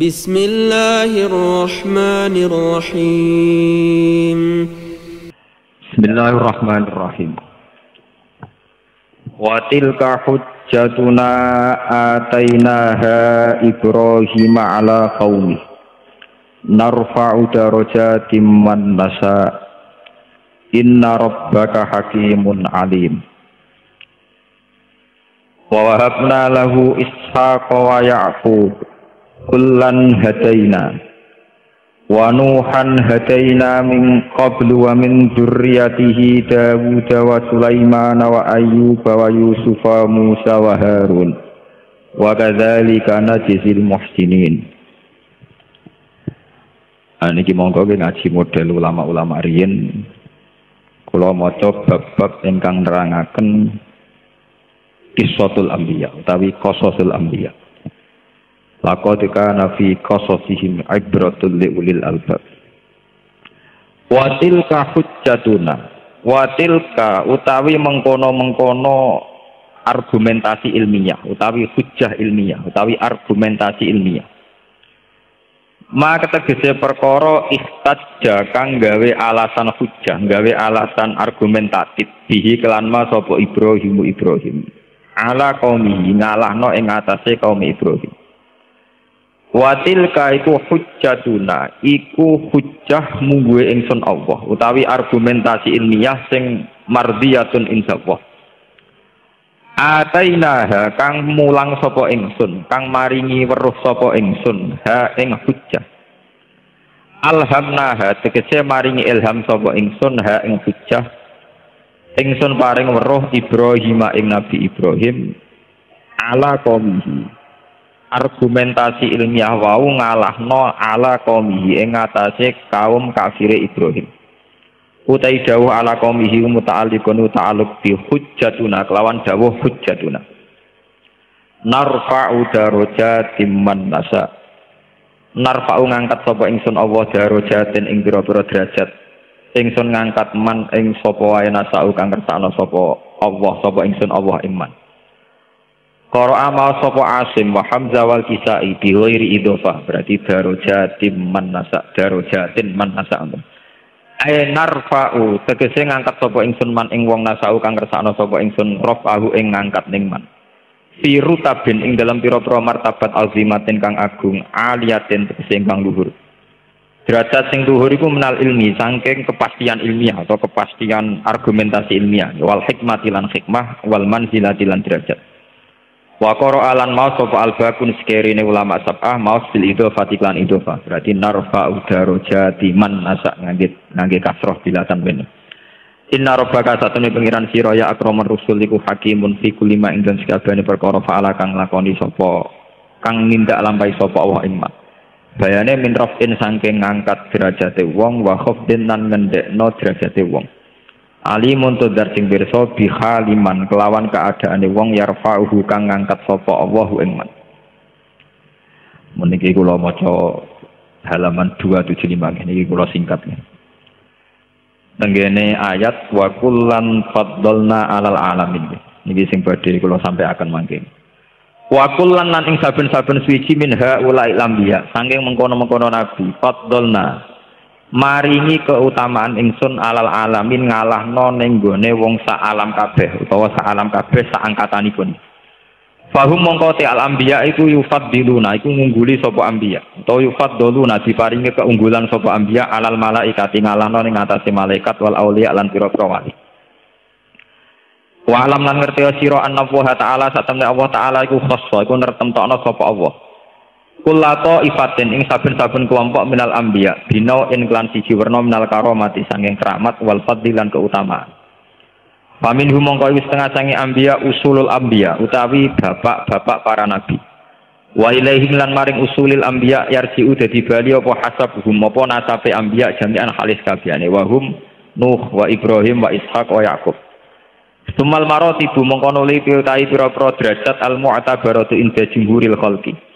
بسم الله الرحمن الرحيم. بسم الله الرحمن الرحيم. وتلك حجتنا آتيناها إبراهيم على قومه. نرفع درجات من نشاء. إن ربك حكيم عليم. ووهبنا له إسحاق ويعقوب. Kullan hadaina. wa nuhan hadaina min qablu wa min dzurriyyatihi Dawud wa Sulaiman wa Ayyub wa Yusuf wa Musa wa Harun. Wa kadzalika najzil muhsinin. Niki monggo ngaji model ulama-ulama riyin kula maca bab-bab ingkang nerangaken kisahul anbiya utawi qasasul anbiya Laqad kana fi qasasihim ibratul liulil albab. Wa tilka hujjatuna. Wa tilka utawi mengkono-mengkono argumentasi ilmiah, utawi hujjah ilmiah, utawi argumentasi ilmiah. Maka tegese perkara istajja kang gawe alasan hujjah, gawe alasan argumentatif bihi kelan ma sapa Ibrahim Ibrahim. Ala qaumihi ngalahno ing atase kaum Ibrahim. Watil iku hujjatuna iku hujjah mungguhe ingsun Allah utawi argumentasi ilmiah sing mardiyatun insyaallah. Atainaha kang mulang sapa ingsun, kang maringi weruh sapa ingsun ha ing hujjah. Alhamnaha tegese maringi ilham sapa ingsun ha ing hujjah. Ingsun paring weruh Ibrahim ing Nabi Ibrahim ala qaumihi argumentasi ilmiah wau ngalahno ala qaumihi ing atase kaum kafire Ibrahim. Utai dawuh ala qaumihi muta'alliqun ta'alluq bi hujjatuna kelawan dawuh hujjatuna. Narfa'u darajatin man nasa. Narfa'u ngangkat sapa ingsun Allah darajatin ing pira-pira derajat. Ingsun ngangkat man ing sapa wae nasa'u kang kersakno sapa Allah sapa ingsun Allah iman. Koro amal sopo asim wa hamzah wal kisai bi ghairi idhofah berarti darojatin man nasa darojatin man nasa Ay narfa'u tegese ngangkat sapa ingsun man ing wong nasau kang kersakno sapa ingsun rafahu ing ngangkat ning man. Fi rutabin ing dalam pira-pira martabat azimatin kang agung aliyatin tegese kang luhur. Derajat sing luhur iku menal ilmi saking kepastian ilmiah atau kepastian argumentasi ilmiah wal hikmati lan hikmah wal manzilati lan derajat. Wa qara alan mau sapa albakun sekerine ulama sab'ah mau bil idhofah iklan idhofah. Berarti narfa udarojati man nasa ngangge ngangge kasroh bilatan bene. Inna rabbaka satune pengiran sira ya akraman rusul iku hakimun fi kulli ma ing sakabehane perkara fa'ala kang lakoni sapa kang nindak lampahi sapa Allah ing Bayane min rafin saking ngangkat derajate wong wa khafdin lan ngendekno derajate wong. Alimun tudar sing pirsa bihaliman kelawan keadaane wong yarfa'uhu kang ngangkat sapa Allahu ing man meniki kula maca halaman 275 ini kula singkat tenggene ayat wa kullan faddalna alal alamin. Niki sing badhe kula sampai akan mangke. Wa kullan lan ing saben-saben suci min haulail lambiya saking mengkono-mengkono nabi faddalna maringi keutamaan ingsun alal alamin ngalahno ning gone wong sak alam kabeh utawa sak alam kabeh sak angkatanipun. Fahum mongko te al anbiya iku yufaddiluna iku ngungguli sapa anbiya utawa yufaddaluna diparingi keunggulan sapa anbiya alal malaikati ngalahno ning atase malaikat wal auliya lan pira-pira wali. Wa alam lan ngerti sira anna Allah taala satemene Allah taala iku khassa iku nertemtokno sapa Allah. Kulato ifatin ing saben-saben kelompok minal ambia binau in klan siji werna minal karomati sanging keramat wal fadlilan keutamaan. Pamin humongko wis setengah sangi ambia usulul ambia utawi bapak-bapak para nabi. Wa ilaihim lan maring usulil ambia yarji'u dadi bali apa hasab hum apa nasabe ambia jami'an halis kabehane wa hum Nuh wa Ibrahim wa Ishaq wa Yakub. Sumal marotibu mongko nuli piutai pira-pira derajat al mu'tabaratu inda jumhuril khalqi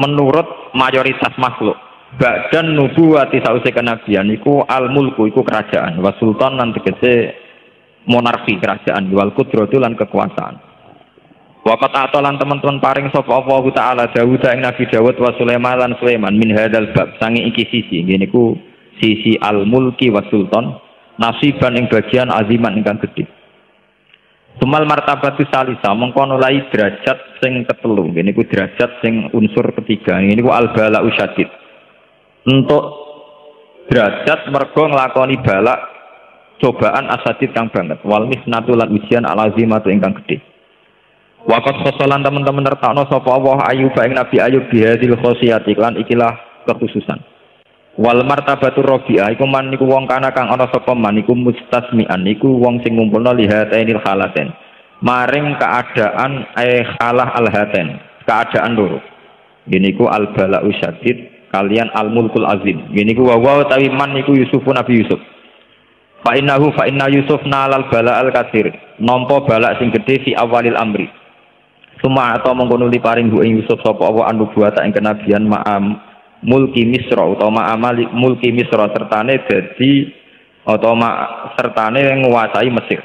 menurut mayoritas makhluk. Badan nubuwati sause kenabian iku al mulku iku kerajaan. Wa sultan lan tegese monarki kerajaan. Wal kudratu lan kekuasaan. Waqat atolan teman-teman paring sapa Allah taala Dawud ing Nabi Dawud wa Sulaiman lan Sulaiman min hadzal bab. Sangi iki sisi ngene ku sisi al mulki wa sultan nasiban ing bagian aziman ingkang gedhe. Sumal martabatu salisa mengkono lai derajat sing ketelu ngene ku derajat sing unsur ketiga ngene ku al bala usyadid. Untuk derajat mergo nglakoni balak cobaan asadid kang banget wal misnatu lan ujian al azimatu ingkang gedhe. Wakat khosolan teman-teman nertakno sapa Allah Ayub ing Nabi Ayub bihadil khosiyati lan ikilah kekhususan. Wal martabatu rabi'ah iku man niku wong kana kang ana sapa man iku mustasmi'an iku wong sing ngumpulna lihatainil halaten. Maring keadaan eh khalah al haten, keadaan loro. Gini ku al bala'u syadid kalian al mulkul azim. Gini ku wa tawi man niku Yusuf Nabi Yusuf. Fa innahu fa inna Yusuf nalal bala al katsir. Nampa balak sing gedhe fi awalil amri. Suma atau mengkono paring bu Yusuf sapa apa anu buata ing kenabian ma'am mulki Misra utawa ma'am mulki Misra sertane dadi utawa sertane nguasai Mesir.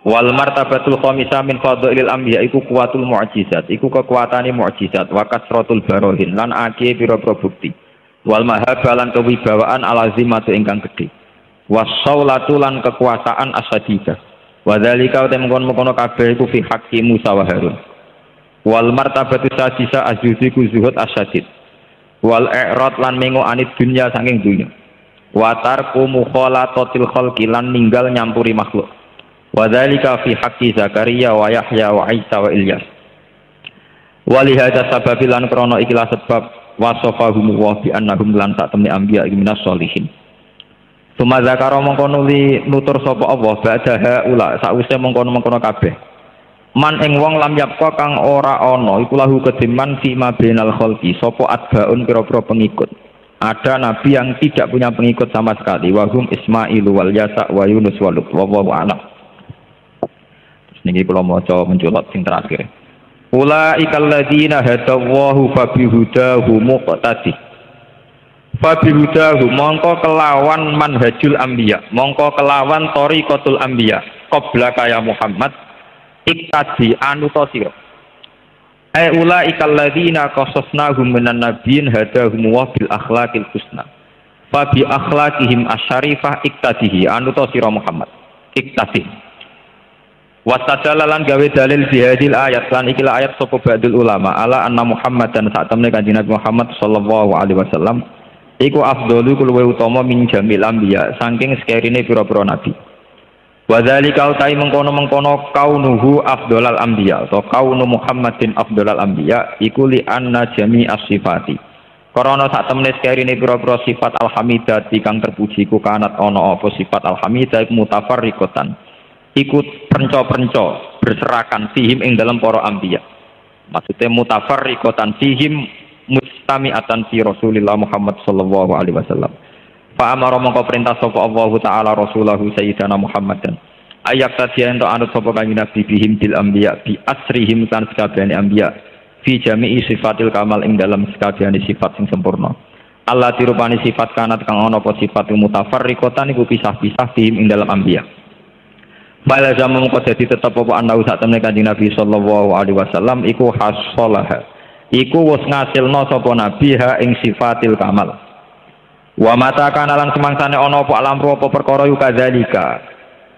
Wal martabatul khamisa min fadhilil anbiya iku kuwatul mu'jizat, iku kekuatane mu'jizat wa kasratul barohin lan akeh pira-pira bukti. Wal mahabalan kewibawaan alazimatu ingkang gedhe. Wasaulatu lan kekuasaan asadidah. Wa dzalika utem mengkono kabeh iku fi haqqi Musa wa Harun wal martabatu sadisa ajuzi ku zuhud asyadid wal i'rad lan mengo anit dunya saking dunya wa tarku mukhalatatil khalqi lan ninggal nyampuri makhluk. Wa dzalika fi haqqi Zakaria wa Yahya wa Isa wa Ilyas. Wali hadza sababi lan krana ikilah sebab wasafahum wa bi annahum lan sak temne anbiya minas solihin Suma zakara mengkono nutur sapa Allah ba'da ula sakwise mengkono-mengkono kabeh Man ing wong lam yapka kang ora ana iku lahu kediman fi ma bainal khalqi sapa atbaun pira-pira pengikut. Ada nabi yang tidak punya pengikut sama sekali wahum Ismail wal Yasa wa Yunus wa Lut wallahu a'lam. Niki kula maca mencolot sing terakhir. Ulaikal ladzina hadallahu fa bihudahu muqtadi. Fa bihudahu mongko kelawan manhajul anbiya, mongko kelawan tariqatul anbiya qabla kaya Muhammad iktadi anu to ai ula ikal ladina qasasnahum minan nabiyyin hadahum bil akhlaqil husna. Fa bi akhlaqihim asyarifah iktadihi anu to sira Muhammad. Iktadi Wastadalalan gawe dalil di hadil ayat lan ikilah ayat sapa ba'dul ulama ala anna Muhammad dan saat temne kanjeng Nabi Muhammad sallallahu alaihi wasallam iku afdalu luwih utama min jamil anbiya saking sekerine pira-pira nabi Wadzalika utai mengkono-mengkono kaunuhu afdolal anbiya atau kaunu Muhammadin afdolal anbiya iku li anna jami as-sifati. Karena saat temene sekarine pira-pira sifat alhamidati kang terpuji ku kanat ana apa sifat alhamidah iku mutafarriqatan. Ikut penco-penco berserakan fihim ing dalam para anbiya. Maksudnya mutafarriqatan fihim mustami'atan fi Rasulillah Muhammad sallallahu alaihi wasallam. Fa amara mongko perintah sapa Allah taala rasulahu sayyidina Muhammadan. Ayak tadi ento anut sapa kanjeng Nabi bihim bil anbiya bi asrihim kan sekabehane anbiya fi jami'i sifatil kamal ing dalam sekabehane sifat sing sempurna. Allah dirupani sifat kanat kang ana apa sifat mutafarriqatan iku pisah-pisah bihim ing dalam anbiya. Bala zaman mengko dadi tetep apa ana sak temne kanjeng Nabi sallallahu alaihi wasallam iku hasolaha. Iku wis ngasilno sapa nabi ha ing sifatil kamal. Wa mata kana lan semangsane ana apa alam apa perkara yu kadzalika.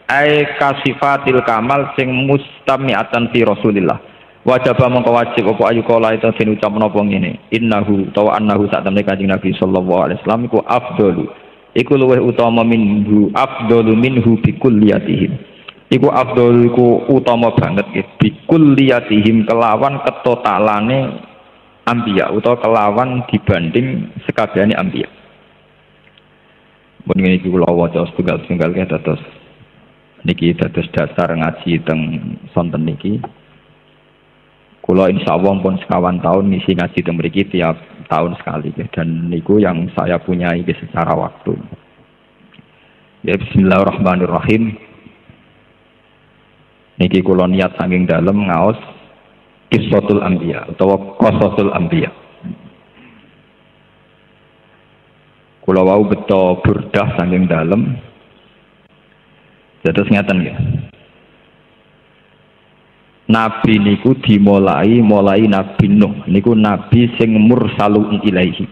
Ai kasifatil kamal sing mustami'atan fi Rasulillah. Wajib mongko wajib apa ayu kala itu den ucap napa ngene. Innahu tawa annahu sak temne Kanjeng Nabi sallallahu alaihi wasallam iku afdalu. Iku luwih utama minhu afdalu minhu bi kulliyatihim. Iku afdalu iku utama banget nggih bi kulliyatihim kelawan ketotalane ambiya utawa kelawan dibanding sekabehane ambiya. Pun ini kula waca setunggal-setunggal ke dados niki dados dasar ngaji teng sonten niki. Kula insyaallah pun sekawan tahun ngisi ngaji teng mriki tiap tahun sekali ya. dan niku yang saya punya ini secara waktu. Ya bismillahirrahmanirrahim. Niki kula niat saking dalam ngaos Kiswatul Anbiya atau Qasasul Anbiya. Kula wau beto burdah saking dalem. Terus ngeten ya. Nabi niku dimulai mulai Nabi Nuh niku nabi sing mursalun ilaihi.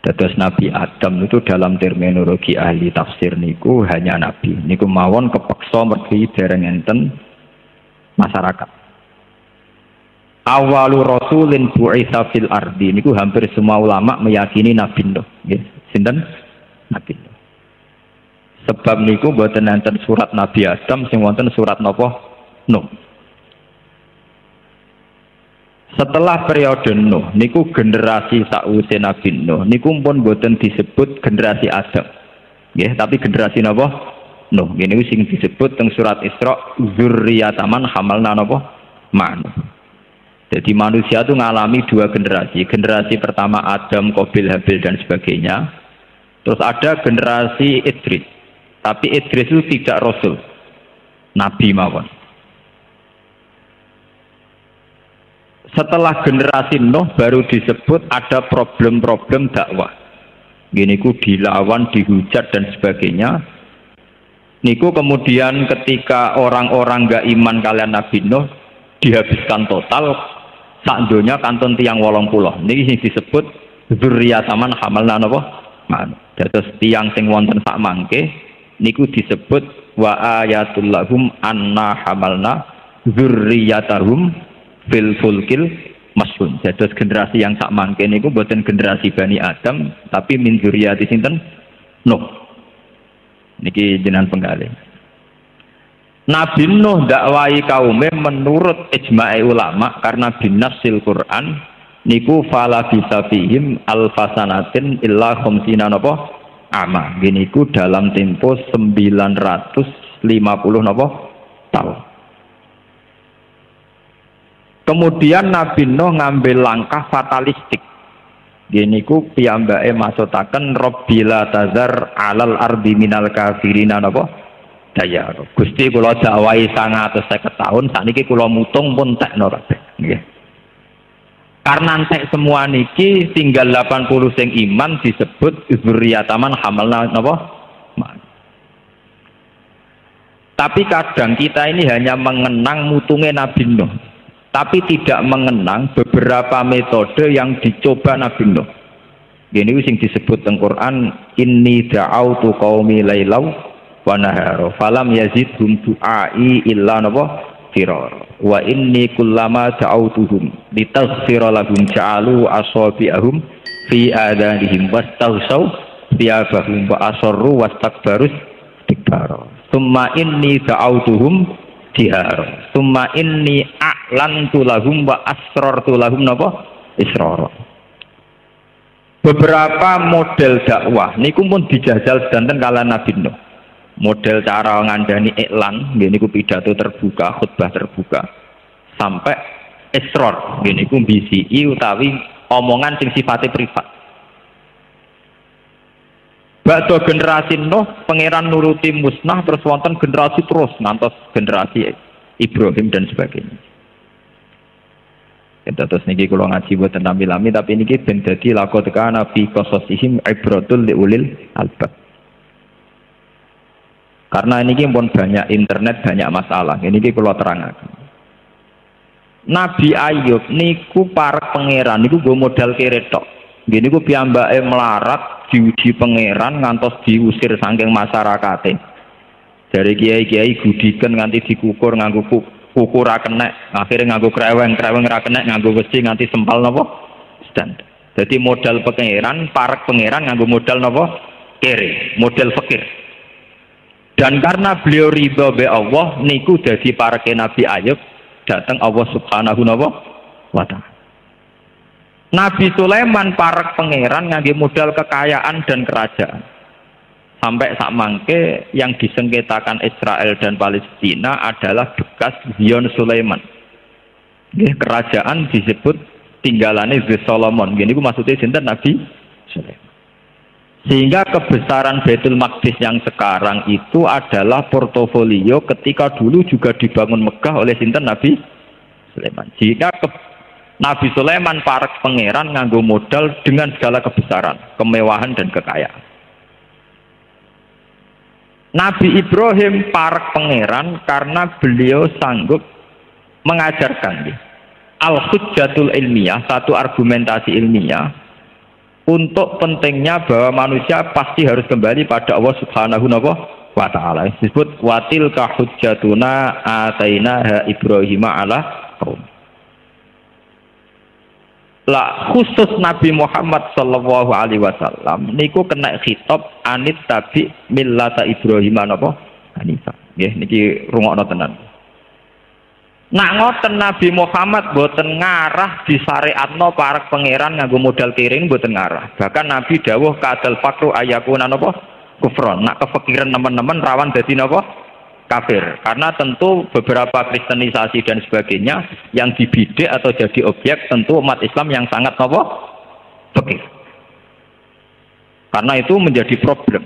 Dados Nabi Adam itu dalam terminologi ahli tafsir niku hanya nabi. Niku mawon kepeksa mergi dereng enten masyarakat. Awalu rasulin bu'itsa fil ardi niku hampir semua ulama meyakini Nabi Nuh. Nggih, sinten? Nabi Nuh. Sebab niku mboten enten surat Nabi Adam sing wonten surat napa? Nuh. Setelah periode Nuh, niku generasi sakwise Nabi Nuh, niku pun boten disebut generasi Adam. Nggih, tapi generasi napa? Nuh. Gini sing disebut teng surat Isra zurriyataman hamalna napa? Man. Jadi manusia itu mengalami dua generasi. Generasi pertama Adam, Qabil, Habil dan sebagainya. Terus ada generasi Idris. Tapi Idris itu tidak rasul. Nabi mawon. setelah generasi Nuh baru disebut ada problem-problem dakwah. Gini ku dilawan, dihujat dan sebagainya. Niku kemudian ketika orang-orang gak iman kalian Nabi Nuh dihabiskan total sak donya tiang wolong puluh. Niki disebut zurriyataman hamalna napa? Man. Dados tiang sing wonten sak mangke niku disebut wa ayatul lahum anna hamalna zurriyatahum fil fulkil masun. Jadi generasi yang sak mangke niku buatan generasi Bani Adam, tapi min zuriyati sinten Nuh. Niki jenengan penggalih. Nabi Nuh dakwai kaumnya menurut ijma'i ulama karena binasil Quran niku fala bisa fihim alfasanatin illa khumsina napa ama. Gini ku dalam tempo 950 napa tahun. Kemudian Nabi Nuh ngambil langkah fatalistik. Gini ku piyambake maksutaken Rabbila tazar alal ardi minal kafirina napa? Daya. Gusti kula dakwahi 150 tahun sakniki kula mutung pun tekno kabeh. Nggih. Karena entek semua niki tinggal 80 sing iman disebut zuriyataman hamalna napa? Tapi kadang kita ini hanya mengenang mutungnya Nabi Nuh tapi tidak mengenang beberapa metode yang dicoba Nabi Nuh. Ini sing disebut teng Quran, inni da'autu qaumi lailau wa nahara falam yazidhum du'ai illa napa firar. Wa inni kullama da'autuhum litaghfira lahum ja'alu asabi'ahum fi adanihim wastaghsaw thiyabahum wa asarru wastakbarus tikbara. Summa inni da'autuhum dihar. Summa inni a'lan tulahum wa asror tulahum napa? Isror. Beberapa model dakwah niku pun dijajal sedanten kala Nabi Nuh. Model cara ngandani iklan, gini ku pidato terbuka, khutbah terbuka, sampai isror, gini ku bisi utawi omongan sing sifatnya privat. Bakdo generasi Nuh, pangeran nuruti musnah terus wonten generasi terus ngantos generasi Ibrahim dan sebagainya. Kita terus niki kalau ngaji buat tentang lami tapi niki ben dadi lakot kana fi qasasihim ibratul liulil albab. Karena ini pun banyak internet banyak masalah. Ini kalau terangkan. Nabi Ayub niku para pangeran niku gue modal keretok. Gini ku piyambake melarat diuji pangeran ngantos diusir saking masyarakat dari kiai-kiai gudikan nganti dikukur nganggo kuku ra kenek akhirnya nganggo kreweng kreweng ra kenek nganggo besi nganti sempal nopo stand jadi modal pangeran parek pangeran nganggo modal nopo kere model fakir dan karena beliau ridho be Allah niku jadi para Nabi Ayub datang Allah subhanahu wa ta'ala Nabi Sulaiman parak pangeran ngangge modal kekayaan dan kerajaan. Sampai sak mangke yang disengketakan Israel dan Palestina adalah bekas Zion Sulaiman. Kerajaan disebut tinggalane Solomon. Gini ku maksudnya sinten Nabi Sulaiman. Sehingga kebesaran Betul Maqdis yang sekarang itu adalah portofolio ketika dulu juga dibangun Mekah oleh sinten Nabi Sulaiman. Jika ke Nabi Sulaiman parak pangeran nganggo modal dengan segala kebesaran, kemewahan dan kekayaan. Nabi Ibrahim parak pangeran karena beliau sanggup mengajarkan al hujjatul ilmiah satu argumentasi ilmiah untuk pentingnya bahwa manusia pasti harus kembali pada Allah Subhanahu wa taala. Disebut watil ka hujjatuna atainaha Ibrahim ala kaum. Lah khusus Nabi Muhammad sallallahu alaihi wasallam niku kena khitab anit tabi millata Ibrahim napa? Hanifah. Nggih niki rungokno tenan. Nak ngoten Nabi Muhammad boten ngarah disyariatno para pangeran nganggo modal kiring boten ngarah. Bahkan Nabi dawuh kadal fakru ayakuna napa? Kufron. Nak kefikiran teman-teman rawan dadi napa? Kafir. Karena tentu beberapa kristenisasi dan sebagainya yang dibidik atau jadi objek tentu umat Islam yang sangat napa? Fakir. Karena itu menjadi problem.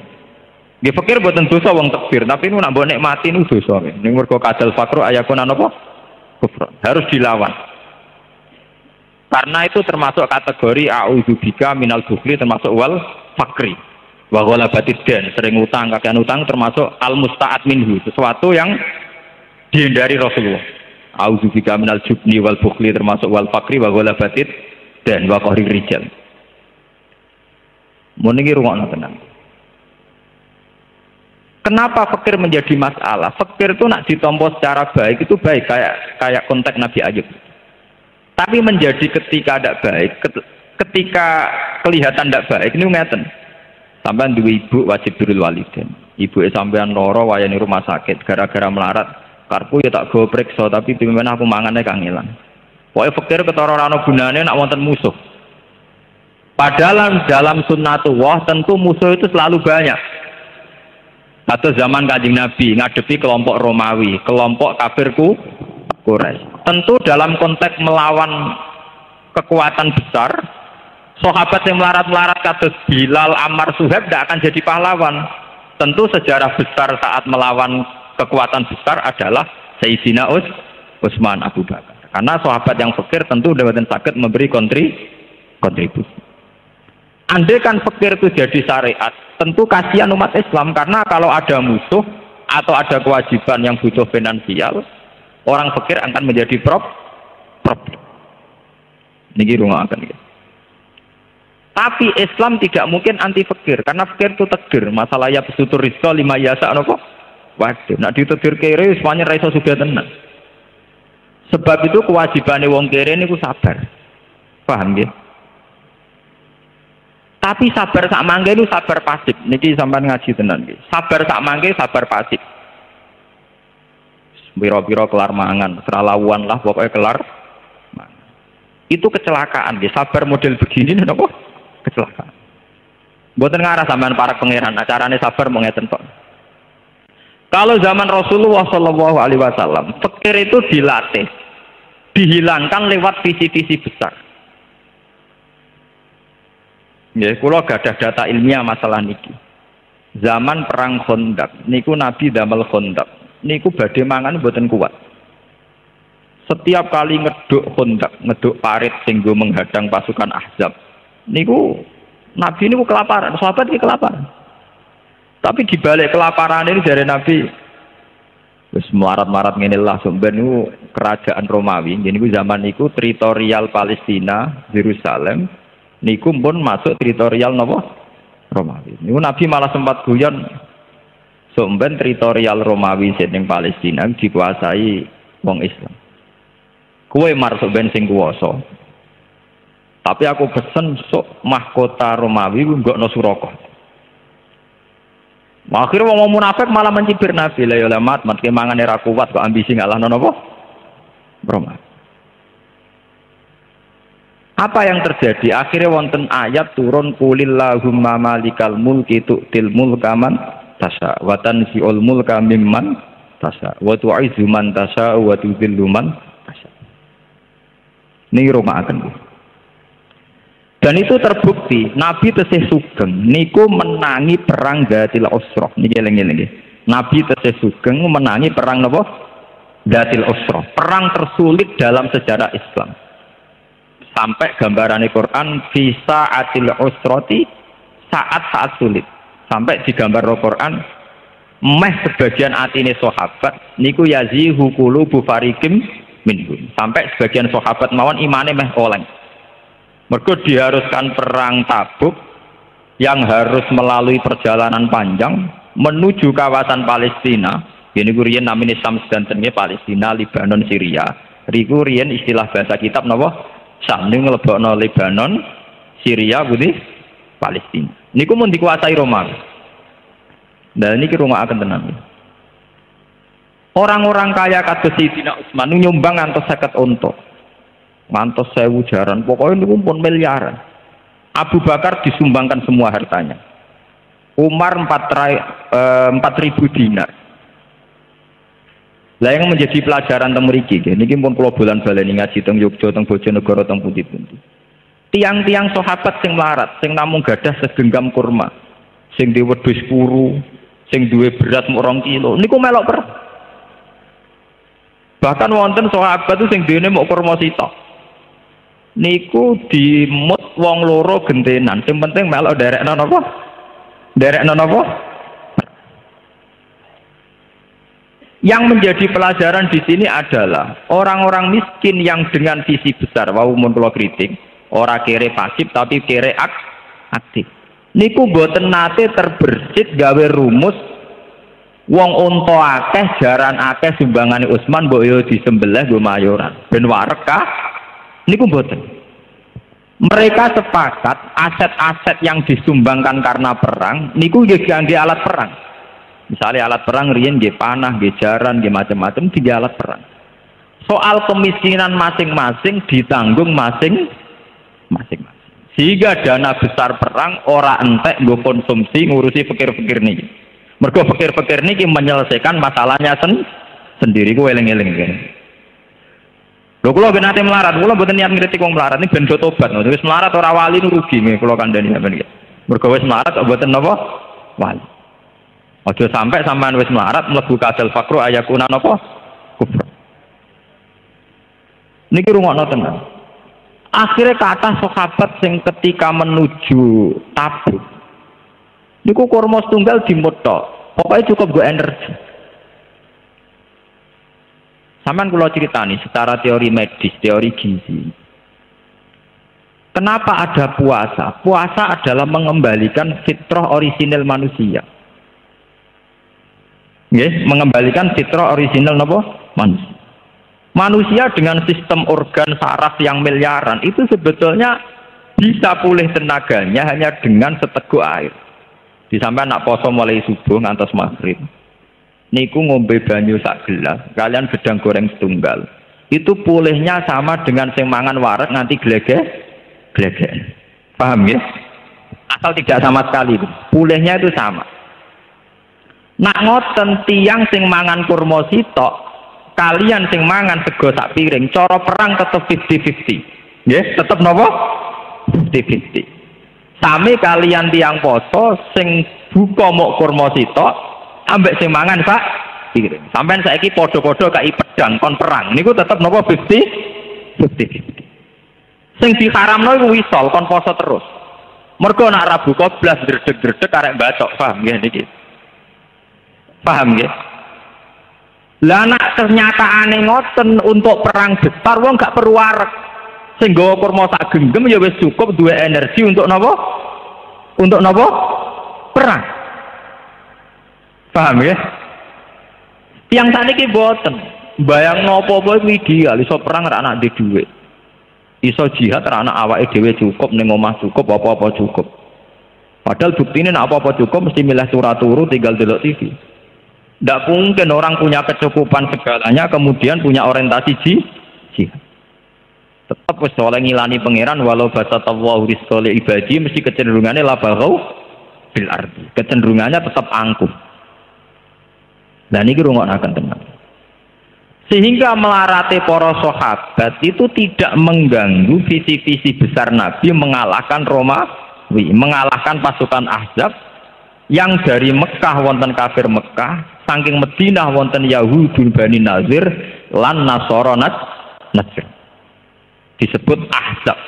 Dia fakir buatan dosa wong takbir, tapi ini nak bonek mati ini dosa. Ini mergo kadal fakru ayakuna napa? Kufran. Harus dilawan. Karena itu termasuk kategori a'udzubika minal bukli termasuk wal fakri. Wa dan sering utang, kakean utang termasuk al musta'at minhu, sesuatu yang dihindari Rasulullah. A'udzubika minal jubni wal bukli termasuk wal fakri wa dan wa rijal. Mun iki tenang. Kenapa fakir menjadi masalah? Fakir itu nak ditompo secara baik itu baik kayak kayak konteks Nabi Ayub. Tapi menjadi ketika tidak baik, ketika kelihatan tidak baik ini ngeten. Sampai dua ibu wajib turul waliden. Ibu sampean loro wayani rumah sakit gara-gara melarat. Karpu ya tak go periksa tapi pimpin aku mangannya kangilan. Pokoknya fakir ketara rano gunanya nak wonten musuh. Padahal dalam sunnatullah tentu musuh itu selalu banyak atau zaman kanjeng Nabi ngadepi kelompok Romawi, kelompok kafirku Quraisy. Tentu dalam konteks melawan kekuatan besar, sahabat yang melarat-melarat kados Bilal, Ammar, Suhaib tidak akan jadi pahlawan. Tentu sejarah besar saat melawan kekuatan besar adalah Sayyidina Us, Utsman Abu Bakar. Karena sahabat yang fakir tentu dapat sakit memberi kontri, kontribusi. Andai kan fakir itu jadi syariat, tentu kasihan umat Islam karena kalau ada musuh atau ada kewajiban yang butuh finansial, orang fakir akan menjadi prop problem. Ini rumah akan gitu. Tapi Islam tidak mungkin anti fakir karena fakir itu tegir. Masalah ya pesutur rizqa lima yasa nopo. Waduh, nak ditetir kiri semuanya raiso sudah tenang. Sebab itu kewajiban wong kiri ini ku sabar. Paham ya? Tapi sabar sak mangke itu sabar pasif. Niki sampean ngaji tenan iki. Sabar sak mangke sabar pasif. Biro-biro kelar mangan, seralawan lah pokoknya kelar. Itu kecelakaan, ya. sabar model begini nopo kecelakaan. Buatan ngarah sampean para pangeran, acarane sabar mengeten kok. Kalau zaman Rasulullah Shallallahu Alaihi Wasallam, itu dilatih, dihilangkan lewat visi-visi besar. Ya, kula gadah data ilmiah masalah niki. Zaman perang Khandaq niku Nabi damel Khandaq. Niku badhe mangan mboten kuat. Setiap kali ngeduk Khandaq, ngeduk parit sing menghadang pasukan Ahzab. Niku Nabi niku kelaparan, sahabat iki kelaparan. Tapi di balik kelaparan ini dari Nabi Terus marat-marat ngene lah sumber niku kerajaan Romawi. Jadi niku zaman niku teritorial Palestina, Yerusalem, niku pun masuk teritorial nopo Romawi. Niku Nabi malah sempat guyon sumben teritorial Romawi sing Palestina dikuasai wong Islam. Kue masuk ben sing kuwasa. Tapi aku pesen sok mahkota Romawi gue no suroko. Akhirnya wong munafik malah mencibir Nabi lah ya mat mat kemangan era kuat kok ambisi ngalah nopo Romawi. Apa yang terjadi? Akhirnya wonten ayat turun kulillahumma malikal mulki tu'til mulka man tasa wa tanzi'ul mulka mimman tasa wa tu'izu man tasa wa tudhillu man tasa. Ini rumah akan dan itu terbukti Nabi tesih sugeng niku menangi perang Gatil Usrah niki eling-eling Nabi tesih sugeng menangi perang napa Gatil Usrah perang tersulit dalam sejarah Islam sampai gambaran Quran bisa atil usroti saat-saat sulit sampai digambar Al-Quran meh sebagian atine sahabat niku yazihu qulubu farikim minhum. Sampai sebagian sahabat mawon imane meh oleng. Mergo diharuskan perang Tabuk yang harus melalui perjalanan panjang menuju kawasan Palestina. Ini kurian namanya Sam sedanten Palestina, Lebanon, Syria. Riku riyen istilah bahasa kitab napa? Sam niku nglebokno Lebanon, Syria, budi Palestina. Niku mun dikuasai Romawi. Dan ini rumah akan tenang. Orang-orang kaya kados Sayyidina Utsman nyumbang ngantos 50 unta. Ngantos sewu jaran, pokoknya niku pun miliaran. Abu Bakar disumbangkan semua hartanya. Umar 4 eh, ribu dinar. Lah yang menjadi pelajaran teng mriki nggih niki pun kula bulan baleni ngaji teng Yogya teng Bojonegoro teng pundi-pundi. Tiang-tiang sahabat sing melarat, sing namung gadah segenggam kurma, sing di wedhus puru, sing duwe beras mung rong kilo, niku melok per. Bahkan wonten sahabat itu sing dene mau kurma sitok. Niku dimut wong loro gentenan, sing penting melok derekno napa? Derekno napa? Yang menjadi pelajaran di sini adalah orang-orang miskin yang dengan visi besar, wau mun kritik, ora kere pasif tapi kere ak aktif. Niku boten nate terbersit gawe rumus wong unta akeh jaran akeh sumbangane Utsman mbok yo disembelih go mayoran. Ben warek Niku boten. Mereka sepakat aset-aset yang disumbangkan karena perang niku nggih alat perang. Misalnya alat perang riyen nggih panah, nggih jaran, nggih macam-macam tiga alat perang. Soal kemiskinan masing-masing ditanggung masing masing-masing. Sehingga dana besar perang ora entek nggo konsumsi ngurusi pikir-pikir nih. Mergo pikir-pikir niki menyelesaikan masalahnya sen sendiri ku eling-eling kan. Lho kula ben ate melarat, kula mboten niat ngritik wong melarat ini ben do tobat. Wis melarat ora wali rugi nggih kula kandhani sampean iki. Mergo wis melarat kok mboten? Wali. Ojo sampai sampean wis melarat mlebu kadal fakru ayakuna napa? Kufur. Niki rungokno tenan. Akhirnya kata sahabat sing ketika menuju tabuk. Niku kurma tunggal dimutto. Pokoknya cukup gue energi. Saman kalau ceritani secara teori medis, teori gizi. Kenapa ada puasa? Puasa adalah mengembalikan fitrah orisinil manusia. Mengembalikan fitrah orisinal nopo manusia. Manusia dengan sistem organ saraf yang miliaran itu sebetulnya bisa pulih tenaganya hanya dengan seteguk air. Disampai anak poso mulai subuh ngantos maghrib. Niku ngombe banyu sak gelas, kalian gedang goreng setunggal. Itu pulihnya sama dengan sing mangan warak nganti glege, glege. Paham ya? Asal tidak sama sekali. Pulihnya itu sama. Nak ngoten tiang sing mangan kurma sitok, kalian sing mangan sego sak piring, cara perang tetep 50-50. Nggih, tetep napa? 50-50. Sami kalian tiang poso sing buka mok kurma sitok, ambek sing mangan sak piring. Sampeyan saiki padha-padha kai pedang kon perang. Niku tetep napa 50 50-50. Sing diharamno iku wisol kon poso terus. Mergo nak rabu kok blas dredeg-dredeg arek bacok, paham nggih niki? Paham ya? Lah nak ternyata aneh ngoten untuk perang besar wong gak perlu warek. Sing gawa kurma sak genggam ya wis cukup dua energi untuk napa? Untuk napa? Perang. Paham ya? Yang tadi ki boten. Bayang nopo apa iku ideal iso perang ra anak di dhuwit. Iso jihad ra anak awake cukup ning omah cukup apa-apa cukup. Padahal bukti ini apa-apa cukup mesti milih surat turu tinggal delok TV. Tidak mungkin orang punya kecukupan segalanya kemudian punya orientasi ji. Tetap wis ngilani pangeran walau bahasa tawahu rizqali ibadi mesti kecenderungannya labagau bil ardi. Kecenderungannya tetap angkuh. Dan ini akan tenang. Sehingga melarati para sahabat itu tidak mengganggu visi-visi besar Nabi mengalahkan Romawi, mengalahkan pasukan Ahzab yang dari Mekah wonten kafir Mekah saking Madinah wonten Yahudul Bani Nazir lan Nasara Najr. Disebut Ahzab.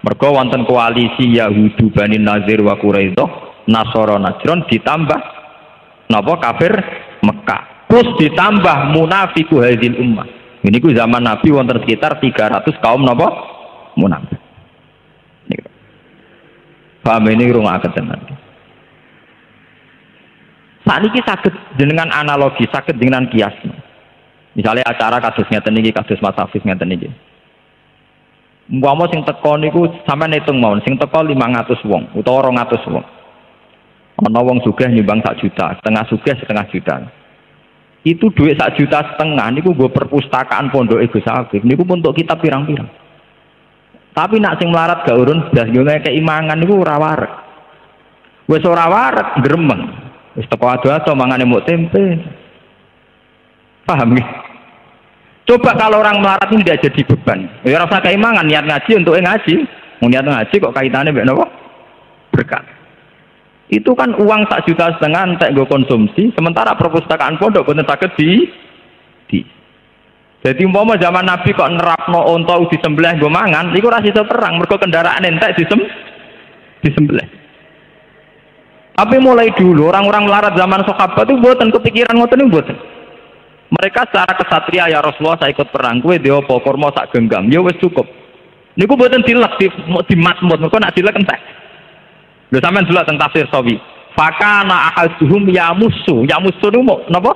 Mergo wonten koalisi Yahudu Bani Nazir wa Quraidah, Nasara Najron ditambah napa kafir Mekah. Terus ditambah munafiku hadil ummah. Ini ku zaman Nabi wonten sekitar 300 kaum napa munafik. Paham ini rungaken tenan. Saat ini sakit dengan analogi, sakit dengan kias. Misalnya acara kasus iki, kasus Mas Hafiz ngeten iki. Umpama sing teko niku sampean hitung mawon, sing teko 500 wong utawa 200 wong. Ana wong sugih nyumbang sak juta, setengah sugih setengah juta. Itu duit sak juta setengah niku gue perpustakaan pondok Gus Hafiz niku untuk kita pirang-pirang. Tapi nak sing melarat gak urun blas yo keimangan niku ora warak. Wis ora warak gremeng. Wis teko ado-ado mangane muk tempe. Paham ya? Coba kalau orang melarat ini tidak jadi beban. Ya rasa keimangan niat ngaji untuk ngaji. Niat ngaji kok kaitannya mbek napa? Berkat. Itu kan uang sak juta setengah entek gue konsumsi, sementara perpustakaan pondok boten saged di di. Jadi umpama zaman Nabi kok nerapno unta disembelih gue mangan, iku ora iso perang, mergo kendaraan entek disem disembelih. Tapi mulai dulu orang-orang melarat zaman sahabat itu buatan kepikiran ngoten itu buatan. Mereka secara kesatria ya Rasulullah saya ikut perang, kue dia apa kurma sak genggam, ya wes cukup. Niku buatan tilak di di matmut, mereka nak tilak entek. Lho sampean delok teng tafsir sawi. Fakana ahaduhum ya musuh, ya musuh niku mau napa?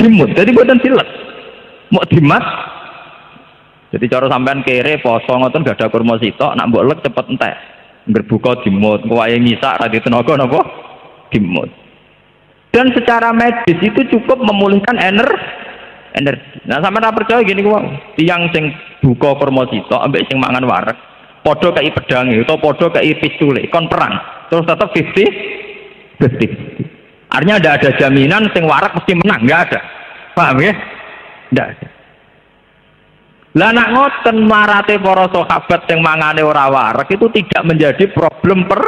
Dimut. Jadi buatan tilak. Mau dimat. Jadi cara sampean kere poso ngoten gak ada kurma sitok, nak mbok lek cepet entek. Berbuka dimut, kuwae ngisak ra tenaga napa? Dimut. Dan secara medis itu cukup memulihkan ener energi. Nah sama tak percaya gini gua, tiang sing buka kurma ambek sing mangan warak, podo kei pedang itu, podo kei pistule, kon perang, terus tetap 50 50. Artinya tidak ada jaminan sing warak mesti menang, nggak ada. Paham ya? Tidak ada. Lah nak ngoten marate para sahabat sing mangane ora warak itu tidak menjadi problem per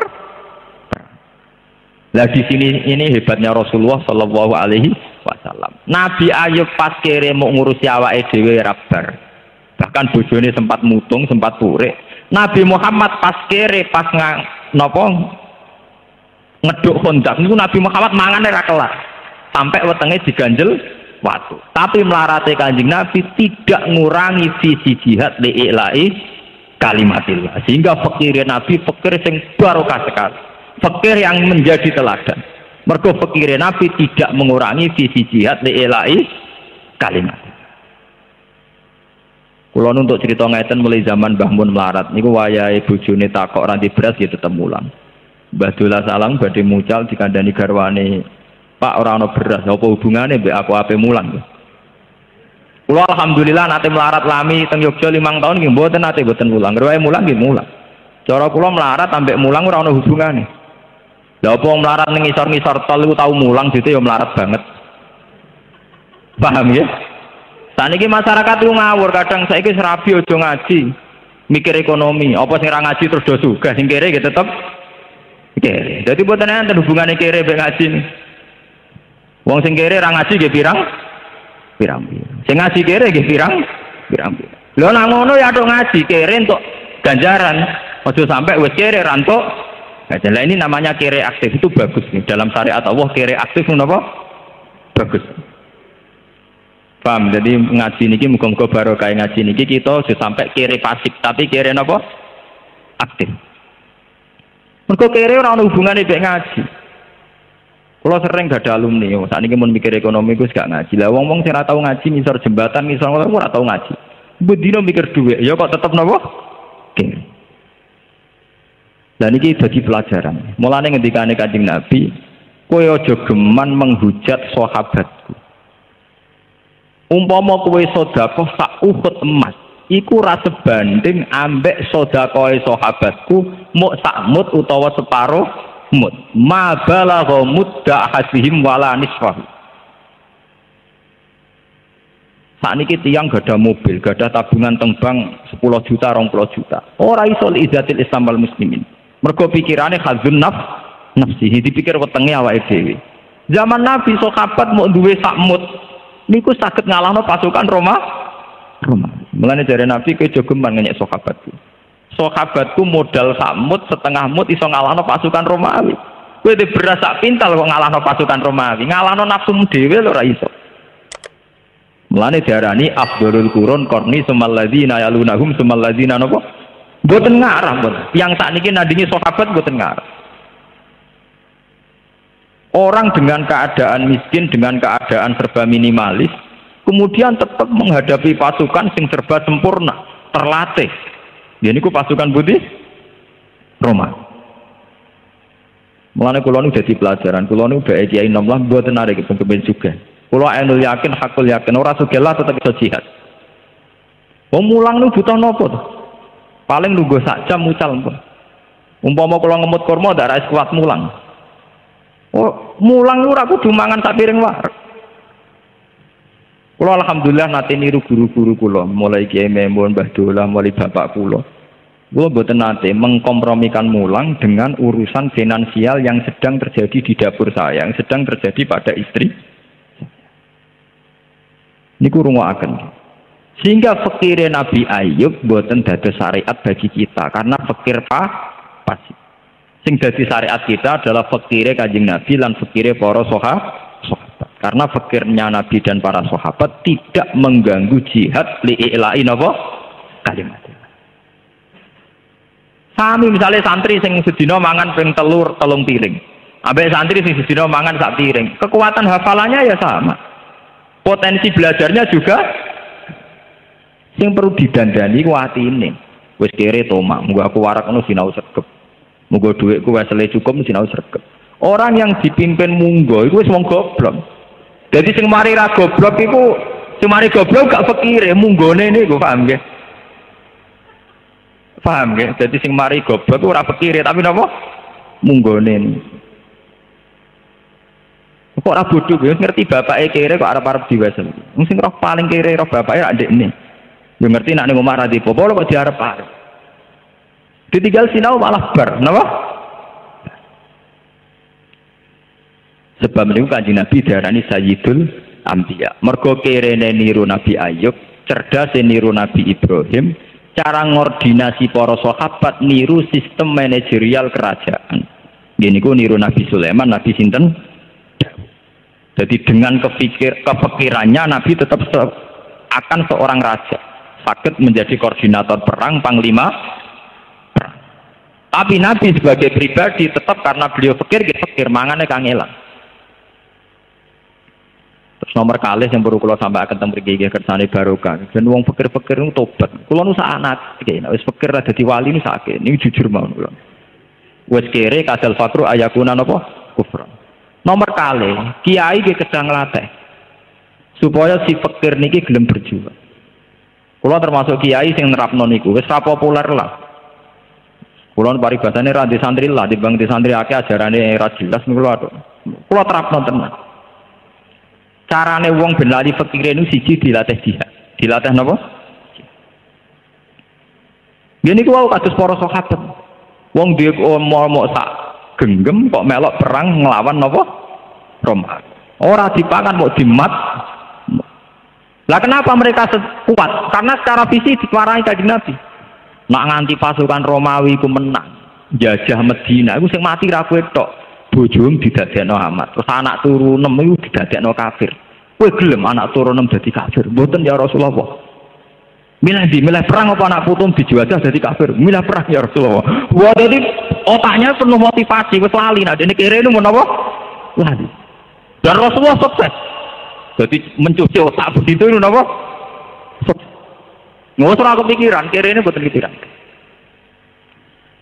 Lah di sini ini hebatnya Rasulullah Shallallahu Alaihi Wasallam. Nabi Ayub pas kere mau ngurusi awake dhewe rabar. Bahkan bojone sempat mutung, sempat pure. Nabi Muhammad pas kere pas ngang nopo ngeduk kondak niku Nabi Muhammad mangan ra kelar. Sampai wetenge diganjel watu. Tapi melarate Kanjeng Nabi tidak ngurangi visi jihad li'ilai kalimatillah. Sehingga fakir Nabi fakir sing barokah sekali fakir yang menjadi teladan. Mergo fakir Nabi tidak mengurangi visi jihad li'ilai kalimat. Kulo untuk cerita ngeten mulai zaman Mbah Mun melarat niku wayahe bojone takok ranti beras ya tetep mulang. Mbah Salang badhe mucal dikandani garwane, "Pak ora ana beras, apa hubungane mbek aku ape mulang?" Kulo alhamdulillah nate melarat lami teng Yogya limang tahun nggih mboten nate mboten mulang. Ngrawae mulang nggih mulang. Cara kula melarat ambek mulang ora ana hubungane. Lah apa melarat ning ngisor-ngisor tol iku tau mulang gitu ya melarat banget. Paham ya? Saniki masyarakat itu ngawur, kadang saiki serabi aja ngaji. Mikir ekonomi, apa sing ngaji terus do sugih, sing kere gitu tetep kere. Dadi mboten enten hubungane kere mek ngaji. Wong sing kere ra ngaji nggih pirang? Pirang. Sing ngaji kere nggih pirang? Pirang. Lho nang ngono ya tok ngaji kere entuk ganjaran. Aja sampai wis kere rantuk Nah, ini namanya kere aktif itu bagus nih dalam syariat Allah kere aktif apa? Bagus. Paham? Jadi ngaji niki muga-muga barokah ngaji niki kita sudah sampai kere pasif tapi kere apa? Aktif. Mergo kere ora ono hubungane mek ngaji. Kalau sering gak ada alumni, saat ini mau mikir ekonomi gue gak ngaji. Lah wong wong ora tau ngaji, misal jembatan, misal ngono ora tau ngaji. Bedino mikir duit, ya kok tetep nopo? Kere. Dan ini jadi pelajaran. Mulane ngendikane Kanjeng Nabi, kowe aja geman menghujat sahabatku. Umpama kowe sedekah sak uhud emas, iku ra sebanding ambek sedekahe sahabatku sak mut utawa separo mut. Ma balagha mudda hasihim wala nisfahu. Saat ini tiang gak ada mobil, gak ada tabungan tembang 10 juta, 20 juta. Orang iso izatil Islam muslimin. Mergo pikirane khazun naf nafsihi dipikir wetenge awake dhewe. Zaman Nabi sahabat mau duwe sakmut niku saged ngalahno pasukan Roma. Roma. Mulane dari Nabi ke jogeman ngenyek sahabatku. Sahabatku modal sakmut setengah mut iso ngalahno pasukan Romawi. Kowe di beras sak pintal kok ngalahno pasukan Romawi, ngalahno nafsu dhewe lho ora iso. Mulane diarani afdhalul qurun qarni sumal ladzina yalunahum sumal ladzina? Mboten ngarah mboten. Yang sakniki nandingi sahabat mboten ngarah. Orang dengan keadaan miskin, dengan keadaan serba minimalis, kemudian tetap menghadapi pasukan sing serba sempurna, terlatih. Ini ku pasukan Buddhis Roma. Mulane kula nu dadi pelajaran, kula nu bae kiai nom lah mboten narik kepen juga. Kula enul yakin, hakul yakin ora sugih tetep iso jihad. Wong mulang butuh nopo to? Paling lungguh sak jam mucal pun. Umpama kula ngemut kurma ndak ra kuat mulang. Oh, mulang ora kudu mangan sak piring warak. Kula alhamdulillah nate niru guru-guru kula, mulai Kiai Memun, Mbah Dola, mulai bapak kula. Kula boten nate mengkompromikan mulang dengan urusan finansial yang sedang terjadi di dapur saya, yang sedang terjadi pada istri. Niku rungokaken. Sehingga fakir Nabi Ayub boten dados syariat bagi kita karena fakir pa pasti. Sing dadi syariat kita adalah fakire kanjeng Nabi lan fakire para sahabat. Karena fakirnya Nabi dan para sahabat tidak mengganggu jihad li'ila'i napa kalimat. Sami misalnya santri sing sedina mangan ping telur telung piring. Ambek santri sing sedina mangan sak piring. Kekuatan hafalannya ya sama. Potensi belajarnya juga sing perlu didandani ku ini. Wis kere to mak, aku warak ngono sinau sekep. Muga dhuwitku wesele cukup sinau sregep. Orang yang dipimpin munggo iku wis wong goblok. Jadi sing mari ra goblok iku sing mari goblok gak fakire munggone niku paham nggih? Paham nggih? Jadi sing mari goblok ora fakire tapi napa? Munggone niku. Kok ora bodoh ngerti bapake kere kok arep-arep diwasen. Wong sing roh paling kere roh bapake ra ndekne. Yo ngerti nek ning omah ra dipopo kok. Ditinggal sinau malah bar, napa? Sebab niku kanjeng Nabi diarani Sayyidul Ambiya. Mergo kerene niru Nabi Ayub, cerdas niru Nabi Ibrahim, cara ngordinasi para sahabat niru sistem manajerial kerajaan. Gini ku niru Nabi Sulaiman, Nabi sinten? Jadi dengan kepikir kepikirannya Nabi tetap akan seorang raja, sakit menjadi koordinator perang, panglima tapi Nabi sebagai pribadi tetap karena beliau pikir, dia pikir mangannya kangelan. Terus nomor kali yang baru kalau sampai akan pergi kersane barokah. Dan uang pikir-pikir itu tobat. Kalau nusa anak, kayak wis pikir ada di wali ini sakit. Ini jujur mau nulan. Wes kere kasal fakru ayakuna nopo kufran. Nomor kali kiai dia kedang latih supaya si fakir niki gelem berjuang. Kalau termasuk kiai sing nerapno niku wis populer lah. Kulon paribasane ra di santri lah, di bang di santri akeh ajarane ra jelas niku lho. Kula terapno tenan. Carane wong ben lali fikire niku siji dilatih dia. Dilatih napa? Gini ku wau kados para sahabat. Wong mau mau sak genggam kok melok perang ngelawan napa? Roma. Ora dipangan mau dimat. Lah kenapa mereka kuat? Karena secara visi dimarahi kanjeng Nabi. Nak nganti pasukan Romawi ku menang, jajah Medina iku sing mati ra kowe tok. Bojom didadekno amat. Terus anak turu nem iku didadekno kafir. Kowe gelem anak turu nem dadi kafir? Mboten ya Rasulullah. Milih di, milih perang apa anak putum dijajah jadi kafir? Milih perang ya Rasulullah. Wah, jadi otaknya penuh motivasi, wis lali. Nah, ini kira ini apa? Lali. Dan Rasulullah sukses. Jadi mencuci otak begitu ini apa? Sukses. Nggak usah pikiran, kira ini bukan pikiran.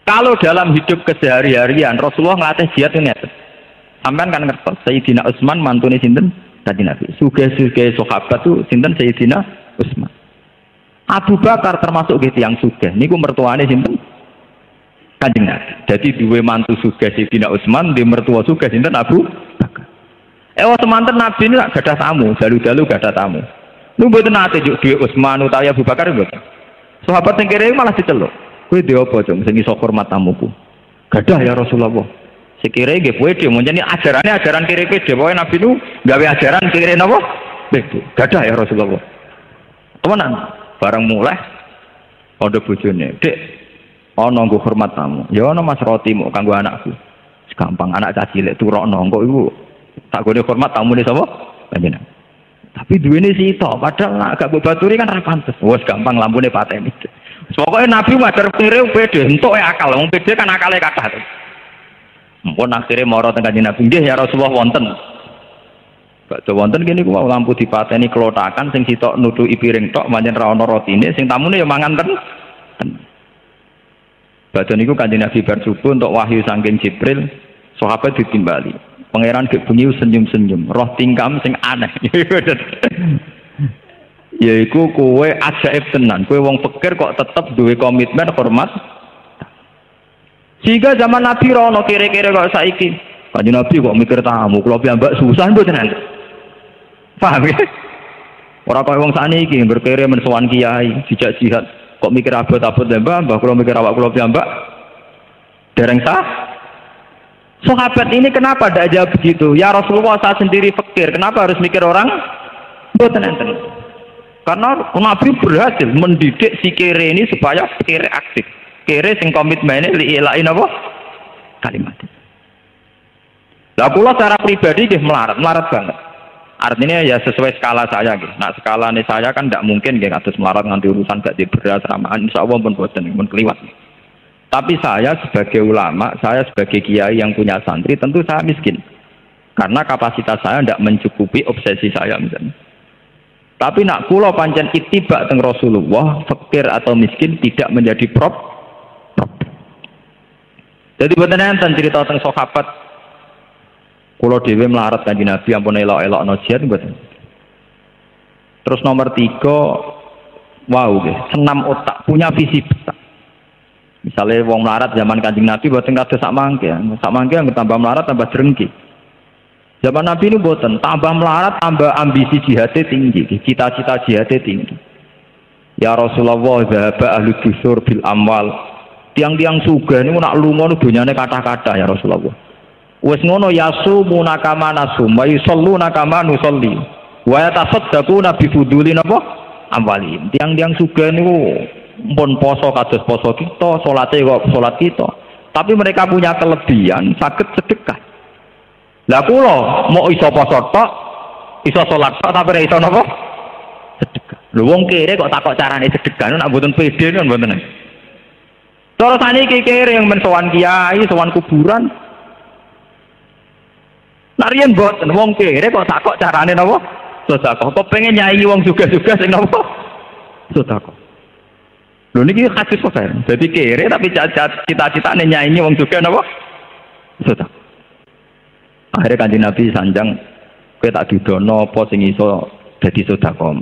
Kalau dalam hidup kesehari-harian Rasulullah ngelatih jihad ini Sampai kan ngertos Sayyidina Utsman mantune sinten tadi Nabi. Suge-suge sahabat tuh sinten Sayyidina Utsman. Abu Bakar termasuk gitu yang suge. Niku mertuane sinten? Kanjeng Nabi. Jadi dua mantu suge Sayyidina Utsman, di mertua suge sinten Abu Bakar. Eh waktu mantan Nabi ini gak ada tamu, dalu-dalu gak ada tamu. Lu mboten nate juk duwe Utsman utawa Abu Bakar mboten. Sahabat sing kere malah diceluk. Kowe dhe apa, Cung? Sing iso hormat tamuku. Gadah ya Rasulullah. Sekire nggih pede mun jane ajarane ajaran kiri pede pokoke Nabi nu gawe ajaran kiri napa? Pede. Gadah ya Rasulullah. Temenan, bareng mulai ada bojone. Dek, ana nggo hormat tamu. Ya ana Mas Roti mau kanggo anakku. Gampang anak caci cilik turokno engko iku tak gone hormat tamu ne sapa? Panjenengan. Tapi duwene sitok, padahal nak gak baturi kan ra pantes. Wes gampang lampune pateni. Pokoknya Nabi madar pire pede, entuk ya akal, wong pede kan akale kathah. Mumpun akhirnya moro tengah Nabi, nggih ya Rasulullah wonten. Bakso wonten gini ku lampu dipateni kelotakan sing sitok nuduki piring tok manjen ra ono rotine sing tamune ya mangan ten. Badhe niku kanjeng Nabi bar subuh untuk wahyu saking Jibril, sahabat ditimbali. Pangeran gek bengi senyum-senyum, roh tingkam sing aneh. Yaiku kowe ajaib tenan, kowe wong pikir kok tetep duwe komitmen hormat. Sehingga zaman Nabi rono kira-kira kok saiki. Kanjeng Nabi kok mikir tamu, kula piyambak susah mboten nanti. Paham ya? Ora kaya wong sakniki berkere men kiai, dijak jihad, kok mikir abot-abot mbah, mbah kula mikir awak kula piyambak. Dereng sah? Sahabat ini kenapa tidak jawab begitu? Ya Rasulullah saya sendiri fakir. Kenapa harus mikir orang? Buatan enten. Karena Nabi berhasil mendidik si kere ini supaya kere aktif. Kere sing komitmennya liilain apa? Kalimat. Lah pula secara pribadi dia melarat, melarat banget. Artinya ya sesuai skala saya gitu. Nah skala ini saya kan tidak mungkin gitu atas melarat nganti urusan gak di beras ramaan. Insya Allah pun buatan, pun keliwat. Tapi saya sebagai ulama, saya sebagai kiai yang punya santri, tentu saya miskin. Karena kapasitas saya tidak mencukupi obsesi saya misalnya. Tapi nak kulo pancen itibak teng Rasulullah, fakir atau miskin tidak menjadi prop. prop. Jadi buatan enten cerita tentang sahabat kulo dewi melarat kanji Nabi ampun elok-elok no jihad buatan. Terus nomor tiga, wow, senam otak, punya visi besar. Misalnya wong melarat zaman kanjeng Nabi buatan kata sak mangke, sak mangke yang tambah melarat tambah jerengki. Zaman Nabi ini buatan tambah melarat tambah ambisi jihadnya tinggi, cita-cita jihadnya tinggi. Ya Rasulullah zahaba ahli dusur bil amwal. Tiang-tiang suga ini nak lunga nu dunyane kata-kata ya Rasulullah. Wes ngono yasu munakama nasum wa yusalluna kama nusalli. Wa yatasaddaquna bi fuduli napa? Amwalihim. Tiang-tiang suga niku pun poso kados poso kita, salate kok salat kita. Tapi mereka punya kelebihan sakit sedekah. Lah kula mau iso poso tok, iso salat tok tapi iso napa? Sedekah. Lho wong kere kok takok carane sedekah nak mboten pede kan mboten. Cara saniki kere yang men sowan kiai, sowan kuburan. Riyen mboten wong kere kok takok carane napa? Sedekah. Kok pengen nyanyi wong juga-juga sing napa? Sedekah. Lho niki hadis sahih. Jadi kere tapi cita-citane nyanyi wong juga napa? Sudah. Akhirnya kanjeng Nabi sanjang kowe tak didono apa sing iso dadi sedekah.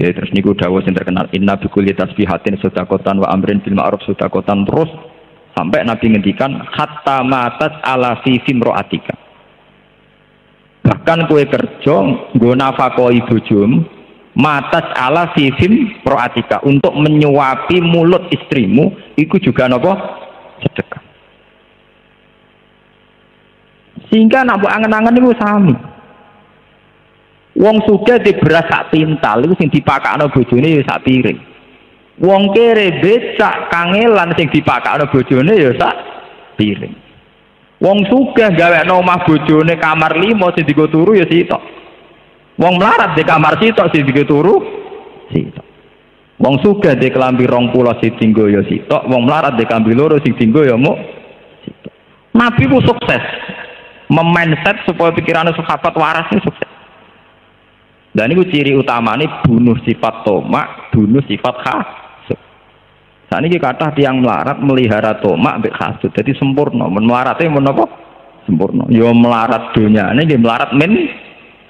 Ya terus niku dawuh sing terkenal inna bi kulli tasbihatin sedekatan wa amrin bil ma'ruf sedekatan terus sampai Nabi ngendikan hatta matat ala fi fimroatika. Bahkan kue kerja nggo nafakoi bojom matas ala sifim proatika. Untuk menyuapi mulut istrimu itu juga nopo? Sedekah. Sehingga nak angen-angen itu sami. Wong suga di beras sak pintal itu sing dipakakno bojone ya sak piring. Wong kere becak kangelan sing dipakakno bojone ya sak piring. Wong suga gawe omah bojone kamar limo sing digo turu ya sitok Wong melarat di kamar sitok sing turu sitok. Wong suga di kelambi rong pulau si tinggo ya sitok, wong melarat di kelambi loro sing tinggo ya mu. Nabi ku sukses memindset supaya pikirannya sahabat waras ini sukses. Dan itu ciri utama ini bunuh sifat tomak, bunuh sifat hasud. Saat ini kata tiang melarat melihara tomak ambek hasud. Jadi sempurna. Men melaratnya men apa? Sempurna. Yo melarat dunia ini dia melarat men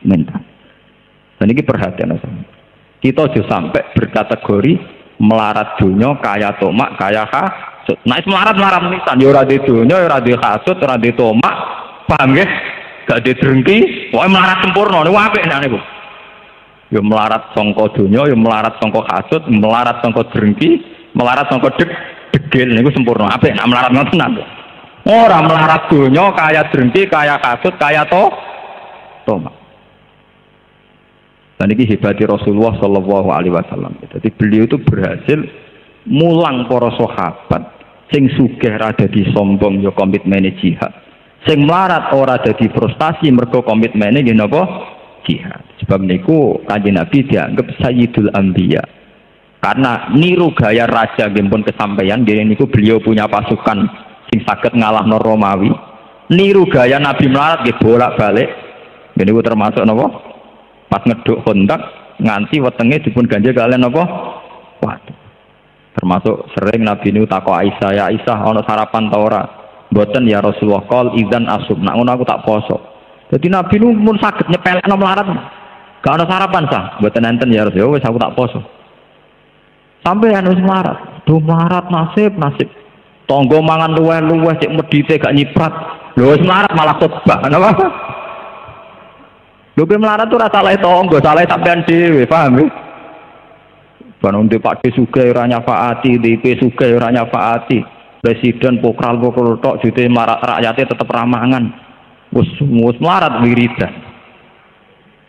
mental. Dan ini perhatian Kita juga sampai berkategori melarat dunia kaya tomak kaya hasut. Nah, melarat melarat nisan. Ya ora di dunia, ya ora di hasut, ora di tomak. Paham ya? Gak di drengki. Pokoknya melarat sempurna. Ini apik nih niku. Ya melarat songko dunia, ya melarat songko hasut, melarat songko drengki, melarat songko deg degil niku sempurna. Apik nak melarat ngoten Orang melarat dunia kaya drengki, kaya hasut, kaya to tomak. Dan ini hebati Rasulullah Shallallahu Alaihi Wasallam. Jadi beliau itu berhasil mulang para sahabat sing sugih rada di sombong yo komitmen jihad. Sing melarat ora dadi frustasi mergo komitmene nggih napa jihad. Sebab niku kanjeng Nabi dianggap Sayyidul Anbiya. Karena niru gaya raja nggih pun kesampaian nggih niku beliau punya pasukan sing saged ngalahno Romawi. Niru gaya Nabi melarat nggih bolak-balik. Niku termasuk napa? Pas ngeduk kontak nganti wetenge dipun ganjel kalian napa? Waduh. Termasuk sering Nabi niku takok Aisyah, "Ya Aisyah, ana sarapan ta ora?" Mboten ya Rasulullah, "Qol idzan asub." Nak aku tak poso. Jadi Nabi nu mun saged nyepelekno melarat. Gak ana sarapan sah. Mboten enten ya Rasulullah, wis aku tak poso. Sampai anu melarat. Duh melarat nasib, nasib. Tonggo mangan luweh-luweh cek medite gak nyiprat. Wis melarat malah khotbah. Kenapa? Lho kowe melarat rasa salah tonggo, salah sampean dhewe, paham ya? Bangun di Pak Suge ora nyafaati, di P Suge ora nyafaati. Presiden pokral pokral tok jute rakyatnya tetap ramangan. Wis melarat wiridan.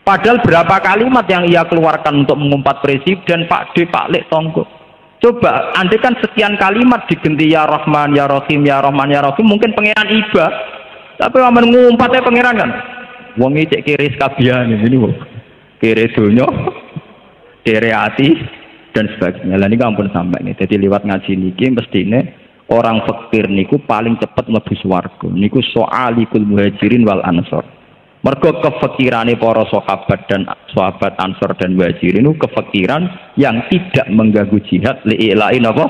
Padahal berapa kalimat yang ia keluarkan untuk mengumpat presiden Pak D, Pak Lek Tonggo. Coba, andai kan sekian kalimat digenti ya Rahman, ya Rahim, ya Rahman, ya Rahim, mungkin pangeran iba. Tapi aman ngumpatnya pangeran kan. Wong cek kiri kabian ini. Kiri dunya, kiri hati dan sebagainya. Lah niku ampun sampai nih. Jadi lewat ngaji niki mestine orang fakir niku paling cepat mlebu swarga. Niku soalikul muhajirin wal ansor. Mergo kefikirannya para sahabat dan sahabat Ansor dan Muhajirin itu kefikiran yang tidak mengganggu jihad li'ilain apa?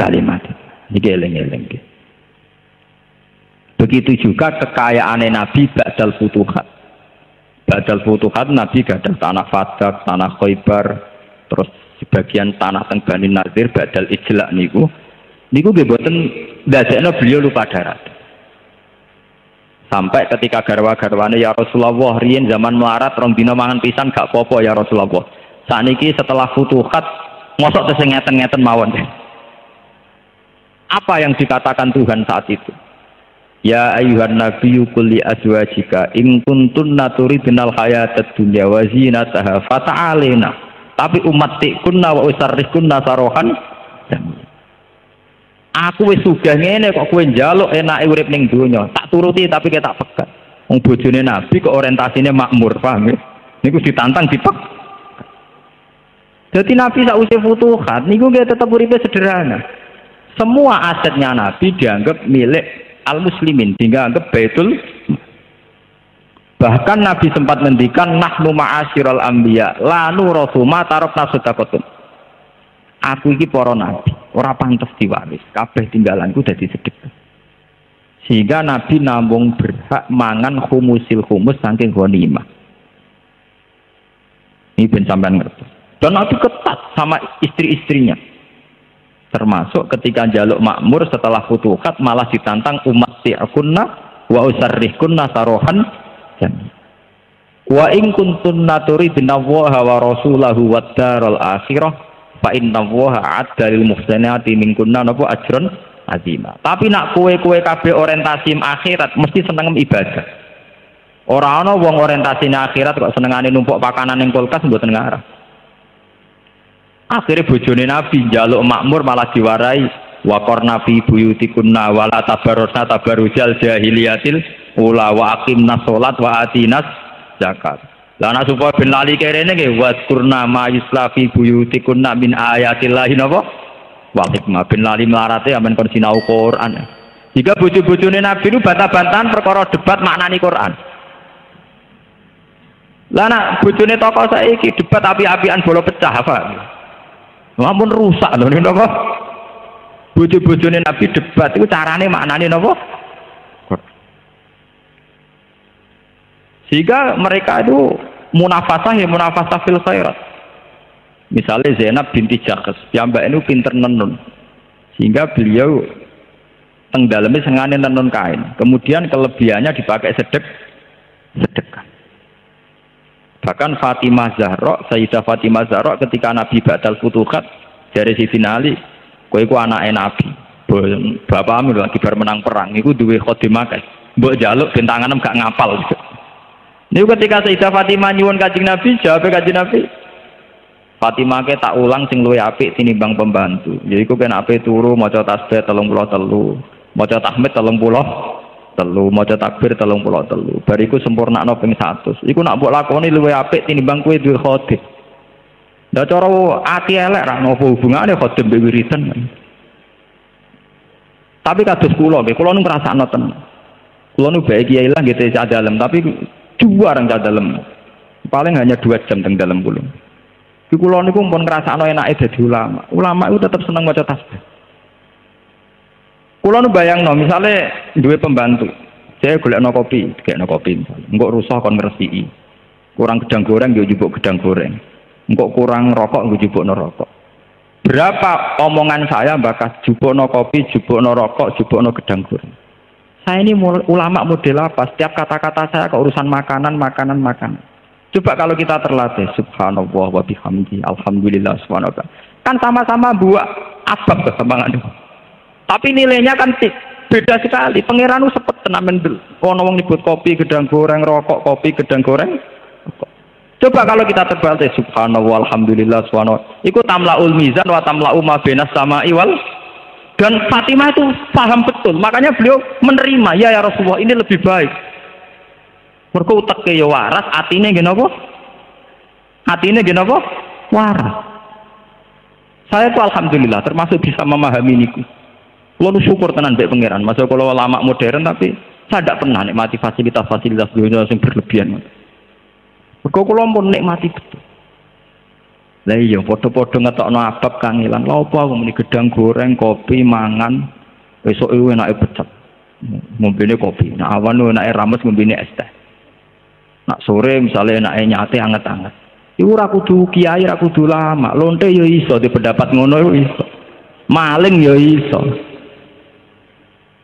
Kalimat. Ini eling-eling. Begitu juga kekayaan Nabi Ba'dal Futuhat. Ba'dal Futuhat Nabi gadah tanah Fadak, tanah Khaybar, terus sebagian tanah teng Bani Nazir Ba'dal Ijlak niku. Niku nggih boten ndadekno beliau lupa darat. Sampai ketika garwa-garwane ya Rasulullah riyen zaman melarat rong dina mangan pisan gak popo ya Rasulullah. Saniki setelah futuhat mosok tesih ngeten-ngeten mawon. Apa yang dikatakan Tuhan saat itu? Ya ayuhan nabiyyu kulli azwajika in kuntunna turidnal hayatad dunya wa zinataha fata'alina. Tapi umat kunna wa usarrihkunna sarohan Aku wis sugih ngene kok kowe njaluk enake urip ning donya. Tak turuti tapi kita tak pegat. Wong bojone Nabi kok orientasine makmur, paham ya? Niku ditantang dipek. Jadi Nabi sausé futuhat niku nggih tetep uripe sederhana. Semua asetnya Nabi dianggap milik al muslimin, dianggap baitul Bahkan Nabi sempat ngendikan nahnu ma'asyiral anbiya la nurasu ma tarakna sadaqatun. Aku iki para nabi Ora pantas diwaris. Kabeh tinggalanku dadi sedekah. Sehingga Nabi namung berhak mangan humusil humus saking ghanimah. Ini ben ngerti. Dan Nabi ketat sama istri-istrinya. Termasuk ketika jaluk makmur setelah futuhat malah ditantang umat ti'akunna wa usarrihkunna sarohan jami. Wa in kuntunna turidna wa rasulahu wad daral akhirah fa inna waha adda lil minkunna napa ajrun azima. Tapi nak kue-kue kabeh orientasi akhirat mesti seneng ibadah. Ora ana wong orientasine akhirat kok senengane numpuk pakanan ning kulkas mboten ngarah. Akhirnya bojone Nabi jaluk makmur malah diwarai wa qarna fi buyutikunna wala tabarrusna tabarrujal jahiliyatil ula wa aqimna sholat wa atinas zakat. Lana supaya ben lali kerene nggih waskurna ma yusla fi buyutikunna min ayatillahi napa? Wa hikmah ben lali melarate amen kon sinau Quran. Jika bojo-bojone Nabi itu bantah-bantahan perkara debat maknani Quran. Lah nak bojone tokoh saiki debat api-apian bola pecah apa? Ampun rusak lho niku napa? Bojo-bojone Nabi debat itu carane maknani napa? Sehingga mereka itu munafasah ya munafasah fil. Misalnya Zainab binti Jakas, mbak itu pinter nenun. Sehingga beliau teng dalamnya sengane nenun kain. Kemudian kelebihannya dipakai sedek sedekah. Bahkan Fatimah Zahra, Sayyidah Fatimah Zahra ketika Nabi Batal Futuhat dari si finali, kowe iku anake Nabi. Bapakmu lagi bar menang perang, iku duwe khadimah kae. Mbok jaluk bentangan gak ngapal. Ini ketika Sayyidah Fatimah nyuwun kajing Nabi, jawab kajing Nabi. Fatimah ke tak ulang sing luwe apik tinimbang pembantu. Jadi ku kena ape turu maca tasbih 33, maca tahmid 30 telu, maca takbir telung puluh telu. Bariku sempurna no ping satu. Iku nak buat lakoni luwe apik tinimbang kue duwe khotim. Dah cara ati elek ra nopo hubungane khotim mbek wiridan. Tapi kados kula nggih, kula nu ngrasakno tenan. Kula nu bae kiai lah gitu cah dalem, tapi dua orang cah dalem. Paling hanya dua jam teng dalam kula. Di kula niku pun ngrasakno enake dadi ulama. Ulama itu tetap seneng maca tasbih. Kula nu bayangno misale duwe pembantu. Saya golekno kopi, no kopi. Engkok rusak kon ngresiki. Kurang gedang goreng yo jupuk gedang goreng. Engkok kurang rokok nggo jupukno rokok. Berapa omongan saya bakas jupukno kopi, jupukno rokok, jupukno gedang goreng. Saya ini ulama model apa? Setiap kata-kata saya ke urusan makanan, makanan, makanan. Coba kalau kita terlatih, subhanallah wa bihamdi, alhamdulillah subhanallah. Kan sama-sama buat abab kesembangan Tapi nilainya kan beda sekali. Pangeran sepet tenamen dulu. Oh, wong nyebut kopi, gedang goreng, rokok, kopi, gedang goreng. Coba kalau kita terbatas subhanallah alhamdulillah subhanallah. Iku tamlaul mizan wa tamla'u ma benas sama iwal. Dan Fatimah itu paham betul. Makanya beliau menerima, ya ya Rasulullah ini lebih baik. Mereka utak ya waras, hatinya gini apa? Hatinya gini apa? Waras. Saya itu alhamdulillah termasuk bisa memahami ini. Kalau syukur tenan baik pangeran. Masuk kalau lama modern tapi saya tidak pernah nikmati fasilitas-fasilitas dunia yang berlebihan. Mergo kula pun nikmati betul. Lah iya padha-padha ngetokno abab kangilan. Lha apa aku muni gedang goreng, kopi, mangan. Besok itu enake pecet. Ngombene kopi. Nah awan enake rames ngombene es teh. Nak sore misalnya enake nyate anget-anget. Iku ora kudu kiai, ora kudu lama. Lonte ya iso di pendapat ngono iso. Maling ya iso.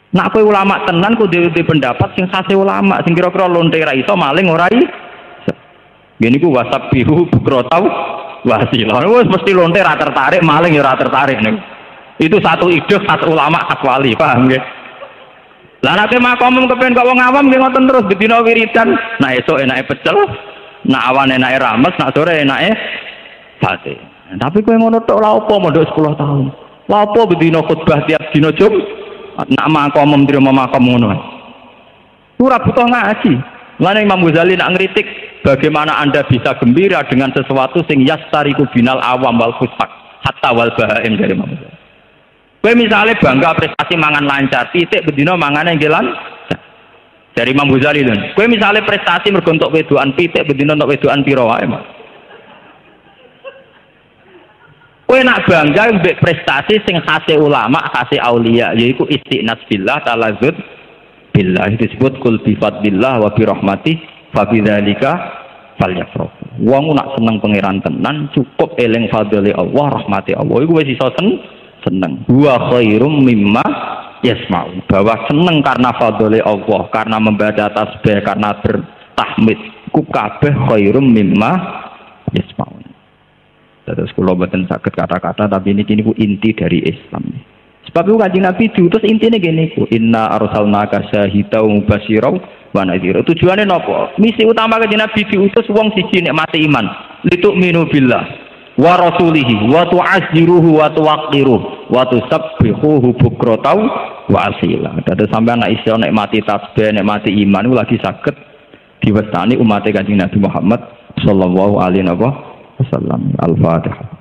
Nak kowe ulama tenan kudu di pendapat sing khase ulama, sing kira-kira lonte ra iso, maling ora iso. Gini ku WhatsApp biru bukro tahu wasilah. Wes mesti lonte rata tertarik, maling ya rata tertarik nih. Itu satu ide satu ulama khas wali, paham nggih? Lah nek makom kepen kok wong awam nggih ngoten terus bedina wiridan. Nah esuk enake pecel, nak awan enake rames, nak sore enake sate. Tapi kowe ngono tok lha opo mondok 10 tahun. Lha opo bedina khutbah tiap dina Jum? Nak makom mrimo makom ngono. Ora butuh ngaji. Mana Imam Ghazali nak ngeritik bagaimana Anda bisa gembira dengan sesuatu sing yastariku binal awam wal fusaq hatta wal bahaim dari Imam Ghazali. Kowe misalnya bangga prestasi mangan lancar, titik bedino mangan yang gelan dari Imam Ghazali lho. Kowe misalnya prestasi mergo entuk titik bedino entuk wedokan piro wae, Mas. Kowe nak bangga mbek prestasi sing khase ulama, khase aulia, yaiku istiqnas billah talazud billah disebut kul bi fadlillah wa bi rahmati fa bidzalika nak seneng pangeran tenan cukup eling fadli Allah, rahmati Allah iku wis iso sen seneng. Wa khairum mimma yasma'u. Bahwa seneng karena fadli Allah, karena membaca tasbih, karena bertahmid. Ku kabeh khairum mimma yasma'u. Terus kula boten sakit kata-kata tapi ini kini ku inti dari Islam. Sebab itu kanjeng Nabi diutus intinya gini ku inna arsalnaka syahida wa mubashira wa nadhira. Tujuannya nopo? Misi utama kanjeng Nabi diutus wong siji mati iman. Lituk minu billah wa rasulihi wa tu'azziruhu wa tuwaqqiruhu wa tusabbihuhu bukratan wa asila. Dadi sampean nek iso nek mati tasbih nek mati iman itu lagi saged diwestani umat kanjeng Nabi Muhammad sallallahu alaihi Assalamualaikum. Al-Fatihah.